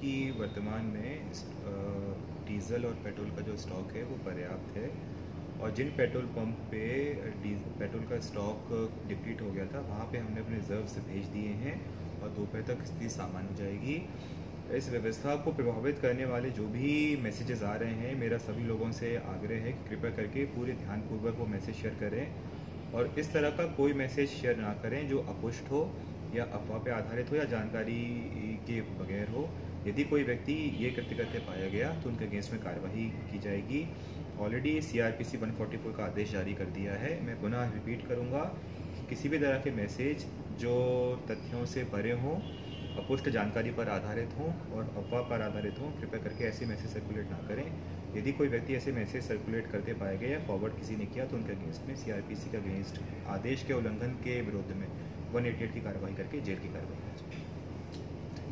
कि वर्तमान में डीज़ल और पेट्रोल का जो स्टॉक है वो पर्याप्त है। और जिन पेट्रोल पंप पे पेट्रोल का स्टॉक डिप्लीट हो गया था, वहाँ पे हमने अपने रिजर्व्स भेज दिए हैं और दोपहर तक स्थिति सामान्य हो जाएगी। इस व्यवस्था को प्रभावित करने वाले जो भी मैसेजेस आ रहे हैं, मेरा सभी लोगों से आग्रह है कि कृपया करके पूरे ध्यानपूर्वक वो मैसेज शेयर करें। और इस तरह का कोई मैसेज शेयर ना करें जो अपुष्ट हो। या अफवाह पर आधारित हो या जानकारी के बगैर हो, यदि कोई व्यक्ति ये कृत्य करते पाया गया तो उनके अगेंस्ट में कार्रवाई की जाएगी। Already C R P C one forty four का आदेश जारी कर दिया है। मैं पुनः रिपीट करूँगा किसी भी तरह के मैसेज जो तथ्यों से भरे हों, अपुष्ट जानकारी पर आधारित हों और अफवाह पर आधारित हों, कृपया करके ऐसे मैसेज सर्कुलेट ना करें। यदि कोई व्यक्ति ऐसे मैसेज सर्कुलेट करते पाया गया या फॉरवर्ड किसी ने किया तो उनके अगेंस्ट में सीआरपीसी के अगेंस्ट आदेश के उल्लंघन के विरोध में। 188 की कार्रवाई करके जेल की कार्रवाई की